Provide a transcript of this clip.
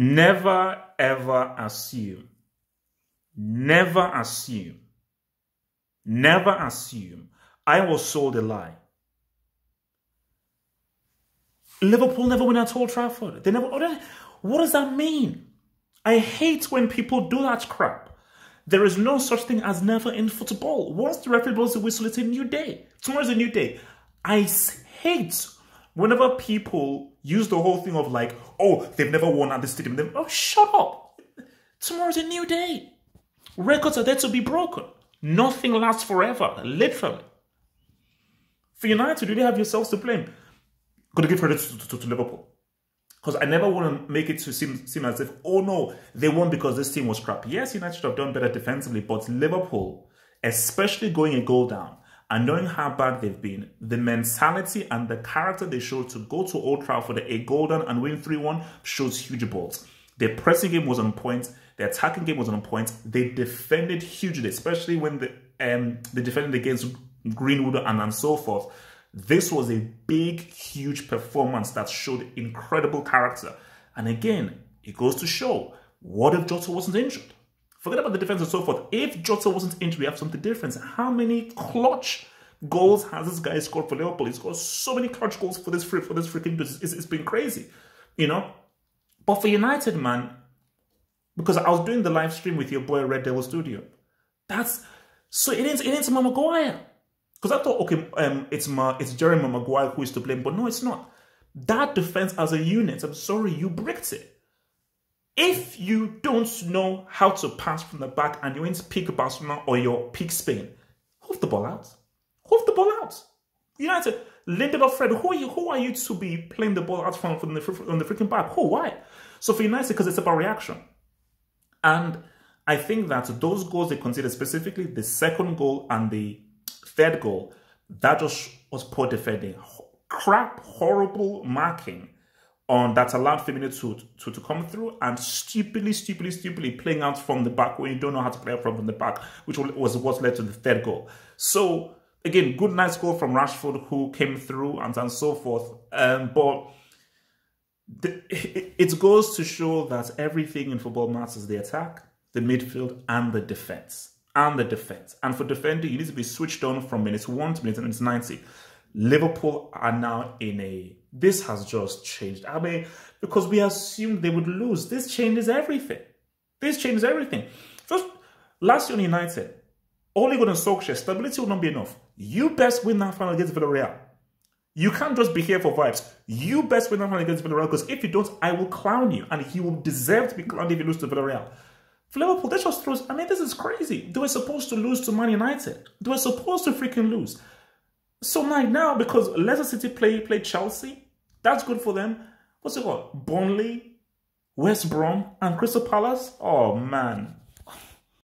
Never ever assume. Never assume. Never assume. I was sold a lie. Liverpool never win at Old Trafford. They never. Oh, what does that mean? I hate when people do that crap. There is no such thing as never in football. Once the referee blows the whistle, it's a new day. Tomorrow's a new day. I hate whenever people use the whole thing of like, oh, they've never won at the stadium. They've, oh, shut up. Tomorrow's a new day. Records are there to be broken. Nothing lasts forever, literally. For United, do they have yourselves to blame? Got to give credit to, to, to Liverpool. Because I never want to make it to seem, seem as if, oh no, they won because this team was crap. Yes, United should have done better defensively, but Liverpool, especially going a goal down and knowing how bad they've been, the mentality and the character they showed to go to Old Trafford a goal down and win 3-1 shows huge balls. Their pressing game was on point. Their attacking game was on point. They defended hugely, especially when the, um, they defended against Greenwood and, and so forth. This was a big, huge performance that showed incredible character. And again, it goes to show, what if Jota wasn't injured? Forget about the defense and so forth. If Jota wasn't injured, we have something different. How many clutch goals has this guy scored for Liverpool? He's got so many clutch goals for this free, for this freaking it's, it's been crazy, you know. But for United, man, because I was doing the live stream with your boy Red Devil Studio, that's so it ain't it ain't Maguire. Because I thought, okay, um, it's it's Jeremy Maguire who is to blame, but no, it's not. That defense as a unit, I'm sorry, you bricked it. If you don't know how to pass from the back and you to pick Barcelona or your pick Spain, hoof the ball out. Hoof the ball out. United, Lindelof, Fred, who are you? Who are you to be playing the ball out from, from the from the freaking back? Who? Why? So for United, because it's about reaction, and I think that those goals they considered specifically the second goal and the third goal, that just was poor defending. Crap, horrible marking on that allowed Firmino to, to, to come through and stupidly, stupidly, stupidly playing out from the back when you don't know how to play from, from the back, which was what led to the third goal. So, again, good nice goal from Rashford who came through and, and so forth. Um, but the, it, it goes to show that everything in football matters the attack, the midfield, and the defense and the defense. And for defending, you need to be switched on from minutes 1 to minutes 90. Liverpool are now in a... This has just changed. I mean, because we assumed they would lose. This changes everything. This changes everything. First, last year on United, Ole Gunnar Solskjaer, stability will not be enough. You best win that final against Villarreal. You can't just be here for vibes. You best win that final against Villarreal because if you don't, I will clown you. And he will deserve to be clowned if you lose to Villarreal. For Liverpool, they just throws. I mean, this is crazy. They were supposed to lose to Man United. They were supposed to freaking lose. So like now, because Leicester City play play Chelsea, that's good for them. What's it called? Burnley, West Brom, and Crystal Palace. Oh man,